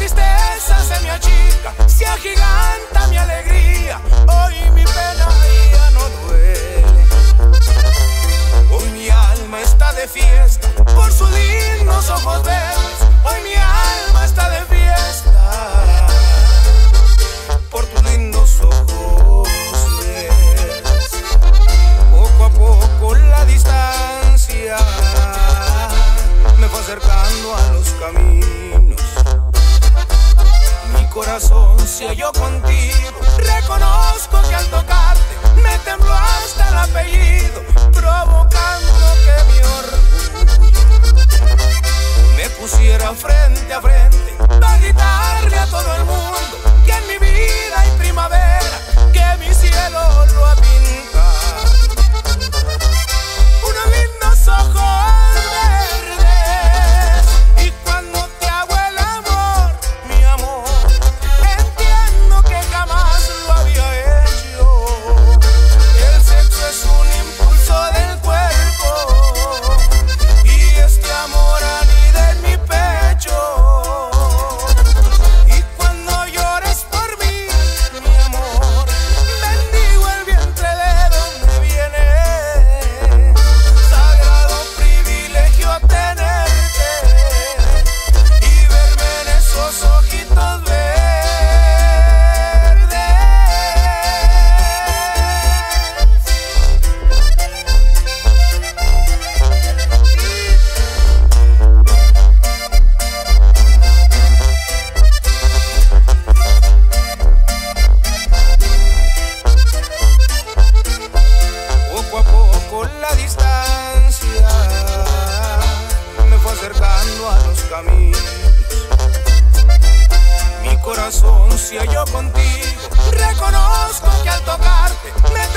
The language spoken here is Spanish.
tristeza se me achica, se agiganta mi alegría, hoy mi pena. corazón se halló contigo. Reconozco que al tocarte me tembló hasta el apellido, provocando que mi orgullo me pusiera frente a frente corazón, si yo contigo reconozco que al tocarte me